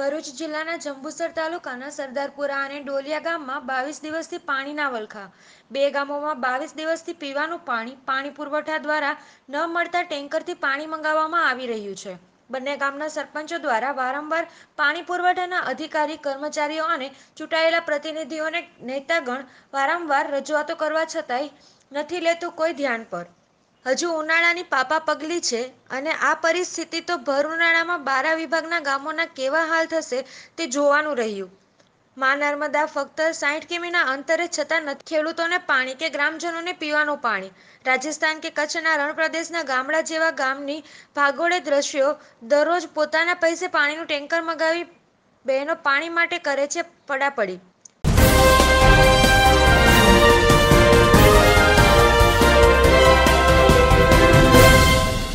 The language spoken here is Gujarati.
ભરૂચ જિલ્લાના જંબુસર તાલુકાના સરદારપુરા અને ડોલિયા ગામમાં બાવીસ દિવસથી પાણીના વલખા. બે ગામોમાં બાવીસ દિવસથી પીવાનું પાણી પાણી પુરવઠા દ્વારા ન મળતા ટેન્કરથી પાણી મંગાવવામાં આવી રહ્યું છે. બંને ગામના સરપંચો દ્વારા વારંવાર પાણી પુરવઠાના અધિકારી, કર્મચારીઓ અને ચૂંટાયેલા પ્રતિનિધિઓને નેતાગણ વારંવાર રજૂઆતો કરવા છતાંય નથી લેતું કોઈ ધ્યાન પર. હજુ ઉનાળાની પાપા પગલી છે અને આ પરિસ્થિતિ તો ભર ઉનાળામાં બારા વિભાગના ગામોના કેવા હાલ થશે તે જોવાનું રહ્યું. મા નર્મદા ફક્ત સાઠ કિમીના અંતરે છતાં નથી. ખેડૂતોને પાણી કે ગ્રામજનોને પીવાનું પાણી. રાજસ્થાન કે કચ્છના રણપ્રદેશના ગામડા જેવા ગામની ભાગોળે દ્રશ્યો દરરોજ પોતાના પૈસે પાણીનું ટેન્કર મગાવી બહેનો પાણી માટે કરે છે પડાપડી.